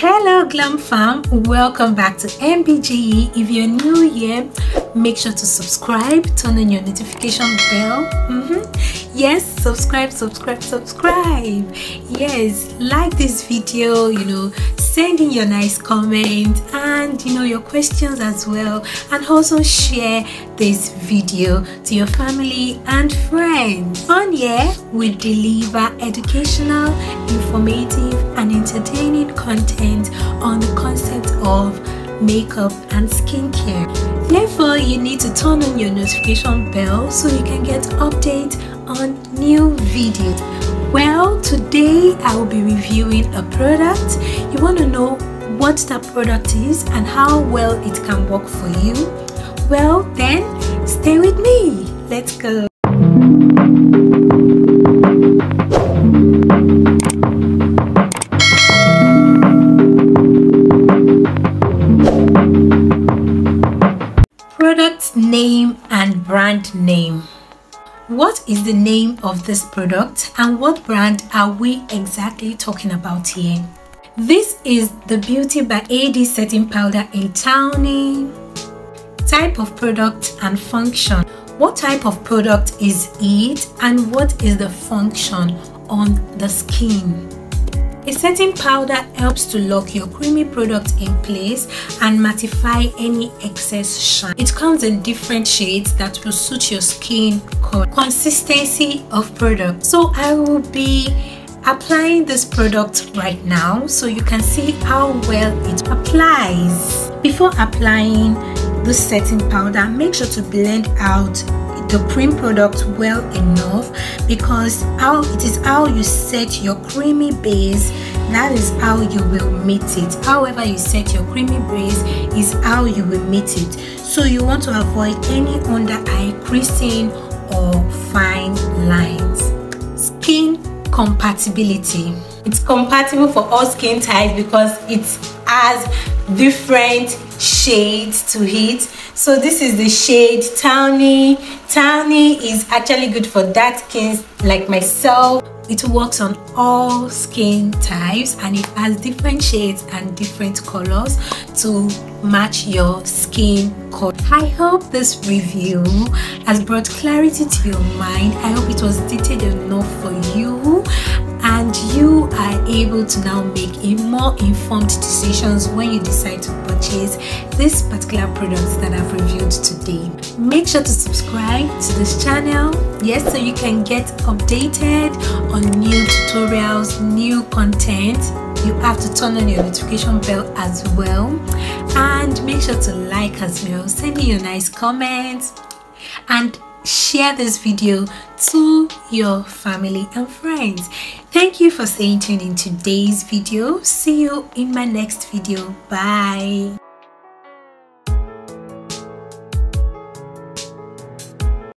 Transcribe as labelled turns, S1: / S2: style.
S1: hello glam fam welcome back to mbge if you're new here make sure to subscribe turn on your notification bell. Mm -hmm. yes subscribe subscribe subscribe. Yes like this video you know send in your nice comment and you know your questions as well. And also share this video to your family and friends. On here we deliver educational informative and entertaining content on the concept of makeup and skincare. Therefore you need to turn on your notification bell so you can get updates on new videos. Well today i will be reviewing a product. You want to know what that product is and how well it can work for you? Well then stay with me. Let's go. Product name and brand name. What is the name of this product and what brand are we exactly talking about here? This is the beauty by ad setting powder in tawny type of product and function what type of product is it and what is the function on the skin a setting powder helps to lock your creamy product in place and mattify any excess shine. It comes in different shades that will suit your skin color. Consistency of product. So I will be applying this product right now so you can see how well it applies. Before applying setting powder, make sure to blend out the cream product well enough because how it is how you set your creamy base that is how you will meet it. However you set your creamy base is how you will meet it. So you want to avoid any under eye creasing or fine lines. Skin compatibility. It's compatible for all skin types because it has different shades to it. So this is the shade tawny. Tawny is actually good for dark skins like myself. It works on all skin types and it has different shades and different colors to match your skin color. I hope this review has brought clarity to your mind. I hope it was detailed enough for you you are able to now make a more informed decisions when you decide to purchase this particular products that I've reviewed today. Make sure to subscribe to this channel, yes, so you can get updated on new tutorials, new content. You have to turn on your notification bell as well and make sure to like as well. Send me your nice comments and share this video to your family and friends. Thank you for staying tuned in today's video. See you in my next video. Bye